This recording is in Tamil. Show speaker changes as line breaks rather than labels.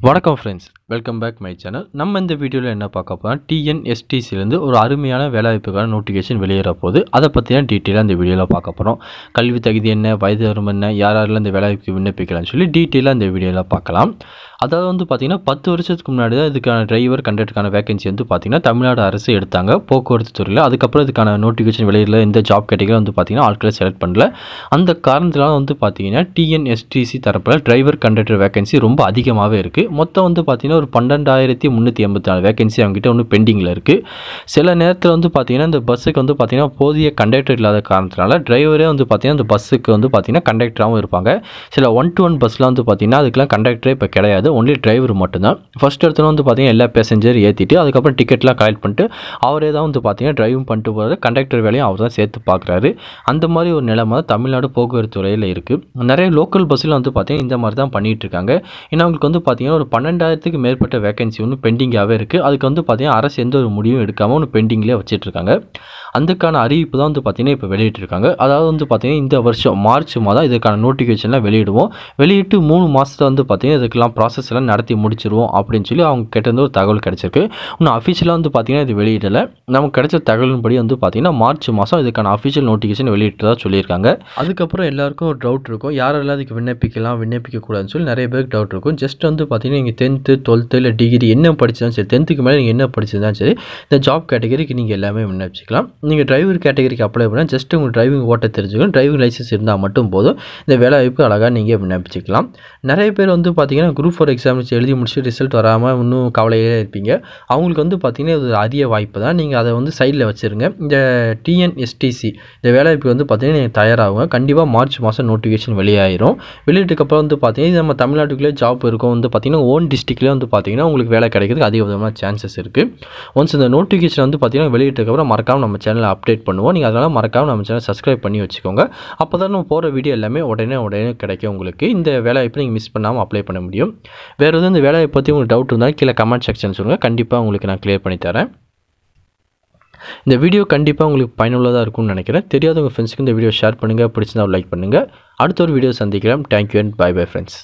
வணக்கம் friends welcome back my channel நம்ம இந்த வீடியோவில் என்ன பார்க்க போனால் டிஎன்எஸ்டிசிலேருந்து ஒரு அருமையான வேலைவாய்ப்புக்கான நோட்டிஃபிகேஷன் வெளியேற போகுது அதை பற்றின டீட்டெயிலாக இந்த வீடியோவில் பார்க்க போகிறோம் கல்வி தகுதி என்ன வயது வரும் என்ன யார் யாரெல்லாம் இந்த வேலைவாய்ப்புக்கு விண்ணப்பிக்கலாம்னு சொல்லி டீட்டெயிலாக இந்த வீடியோவில் பார்க்கலாம். அதாவது வந்து பார்த்திங்கன்னா பத்து வருஷத்துக்கு முன்னாடி தான் இதுக்கான டிரைவர் கண்டக்டருக்கான வேகன்சி வந்து பார்த்திங்கன்னா தமிழ்நாடு அரசு எடுத்தாங்க போக்குவரத்து துறையில் அதுக்கப்புறம் இதுக்கான நோட்டிஃபிகேஷன் வெளியில் இந்த ஜாப் கேட்டகரி வந்து பார்த்திங்கன்னா ஆட்களை செலக்ட் பண்ணல அந்த காரணத்தினால வந்து பார்த்திங்கன்னா டிஎன்எஸ்டிசி தரப்பில் டிரைவர் கண்டக்டர் வேகன்சி ரொம்ப அதிகமாகவே இருக்குது மொத்தம் வந்து பார்த்திங்கன்னா ஒரு பன்னெண்டாயிரத்தி முந்நூற்றி எண்பத்தி நாலு வேகன்சி அவங்ககிட்ட ஒன்று பெண்டிங்கில் இருக்குது சில நேரத்தில் வந்து பார்த்திங்கன்னா இந்த பஸ்ஸுக்கு வந்து பார்த்திங்கன்னா போதிய கண்டக்டர் இல்லாத காரணத்தினால டிரைவரே வந்து பார்த்திங்கன்னா அந்த பஸ்ஸுக்கு வந்து பார்த்திங்கன்னா கண்டக்டராகவும் இருப்பாங்க சில ஒன் டு ஒன் பஸ்லாம் வந்து பார்த்திங்கன்னா அதுக்கெலாம் கண்டக்டரே இப்போ கிடையாது ஒன்லி டிரைவர் மட்டும்தான். ஃபஸ்ட் இடத்துல வந்து பார்த்திங்கன்னா எல்லா பேசஞ்சர் ஏற்றிட்டு அதுக்கப்புறம் டிக்கெட்லாம் கலெக்ட் பண்ணிட்டு அவரே தான் வந்து பார்த்திங்கன்னா டிரைவிங் பண்ணிட்டு போகிறது கண்டக்டர் வேலையும் அவர் தான் சேர்த்து பார்க்குறாரு அந்த மாதிரி ஒரு நிலைமை தான் தமிழ்நாடு போக்குவரத்து துறையில் இருக்குது நிறைய லோக்கல் பஸ்ஸில் வந்து பார்த்திங்கன்னா இந்த மாதிரி தான் பண்ணிகிட்டு இருக்காங்க. ஏன்னா அவங்களுக்கு வந்து பார்த்திங்கன்னா ஒரு பன்னெண்டாயிரத்துக்கு மேற்பட்ட வேகன்சி ஒன்று பெண்டிங்காகவே இருக்குது அதுக்கு வந்து பார்த்திங்கன்னா அரசு எந்த ஒரு முடிவும் எடுக்காமல் ஒன்று பெண்டிங்லேயே வச்சிட்ருக்காங்க அதுக்கான அறிவிப்பு தான் வந்து பார்த்திங்கன்னா இப்போ வெளியிட்டிருக்காங்க அதாவது வந்து பார்த்திங்கன்னா இந்த வருஷம் மார்ச் மாதம் இதுக்கான நோட்டிஃபிகேஷன்லாம் வெளியிடுவோம். வெளியிட்டு மூணு மாதத்தில் வந்து பார்த்திங்கன்னா இதுக்கெல்லாம் ப்ராசஸ் எல்லாம் நடத்தி முடிச்சிருவோம் அப்படின்னு சொல்லி அவங்க கிட்டேருந்து ஒரு தகவல் கிடச்சிருக்கு. இன்னும் அஃபிஷியலாக வந்து பார்த்திங்கன்னா இது வெளியிடலை. நமக்கு கிடைச்ச தகவலின்படி வந்து பார்த்திங்கன்னா மார்ச் மாதம் இதுக்கான அஃபிஷியல் நோட்டிஃபிகேஷன் வெளியிட்டதாக சொல்லியிருக்காங்க. அதுக்கப்புறம் எல்லாருக்கும் ஒரு டவுட் இருக்கும். யாரெல்லாம் அதுக்கு விண்ணப்பிக்கலாம் விண்ணப்பிக்கக்கூடாதுன்னு சொல்லி நிறைய பேருக்கு டவுட் இருக்கும். ஜஸ்ட் வந்து பார்த்தீங்கன்னா நீங்கள் டென்த்து டுவெல்த்து இல்லை டிகிரி என்ன படிச்சதாலும் சரி டென்த்துக்கு மேலே நீங்கள் என்ன படிச்சதாலும் சரி இந்த ஜாப் கேட்டகரிக்கு நீங்கள் எல்லாமே விண்ணப்பிச்சிக்கலாம். நீங்கள் டிரைவர் கேட்டகரிக்கு அப்ளை பண்ணால் ஜஸ்ட் உங்கள் டிரைவிங் ஓட்ட தெரிஞ்சுக்கணும். டிரைவிங் லைசன்ஸ் இருந்தால் மட்டும் போதும். இந்த வேலை வாய்ப்பு அழகாக நீங்கள் விண்ணப்பிச்சிக்கலாம். நிறைய பேர் வந்து பார்த்தீங்கன்னா குரூப் ஃபார் எக்ஸாம்ஸ் எழுதி முடிச்சு ரிசல்ட் வராமல் இன்னும் கவலையிலே இருப்பீங்க. அவங்களுக்கு வந்து பார்த்தீங்கன்னா இது அதிக அரிய வாய்ப்பு தான். நீங்கள் அதை வந்து சைடில் வச்சுருங்க. இந்த டிஎன்எஸ்டிசி இந்த வேலைவாய்ப்பு வந்து பார்த்தீங்கன்னா நீங்கள் தயாராகுங்க. கண்டிப்பாக மார்ச் மாதம் நோட்டிஃபிகேஷன் வெளியாயிரும். வெளியிட்டதுக்கப்புறம் வந்து பார்த்தீங்கன்னா இது நம்ம தமிழ்நாட்டுக்குள்ளே ஜாப் இருக்கும். வந்து பார்த்தீங்கன்னா ஓன் டிஸ்ட்ரிக்ட்லேயே வந்து பார்த்தீங்கன்னா உங்களுக்கு வேலை கிடைக்கிறதுக்கு அதிக விதமான சான்சஸ் இருக்குது ஒன்ஸ் இந்த நோட்டிஃபிகேஷன் வந்து பார்த்தீங்கன்னா வெளியிட்டதுக்கப்புறம் மறக்காமல் நம்ம சேனலை அப்டேட் பண்ணுவோம். நீங்கள் அதனால் மறக்காமல் நம்ம சேனல் சப்ஸ்கிரைப் பண்ணி வச்சுக்கோங்க. அப்போ தான் நம்ம போகிற வீடியோ எல்லாமே உடனே உடனே கிடைக்கும் உங்களுக்கு. இந்த வேலைவாய்ப்பு நீங்கள் மிஸ் பண்ணாமல் அப்ளை பண்ண முடியும். வேறு எதுவும் இந்த வேலையை பற்றி உங்களுக்கு டவுட் இருந்தாலும் கீழே கமெண்ட் செக்ஷன் சொல்லுங்கள் கண்டிப்பாக உங்களுக்கு நான் க்ளியர் பண்ணி தரேன். இந்த வீடியோ கண்டிப்பாக உங்களுக்கு பயனுள்ளதாக இருக்கும்னு நினைக்கிறேன். தெரியாதவங்க ஃப்ரெண்ட்ஸுக்கு இந்த வீடியோ ஷேர் பண்ணுங்கள் பிடிச்சிருந்தா லைக் பண்ணுங்கள் அடுத்த ஒரு வீடியோ சந்திக்கலாம் thank you and bye bye friends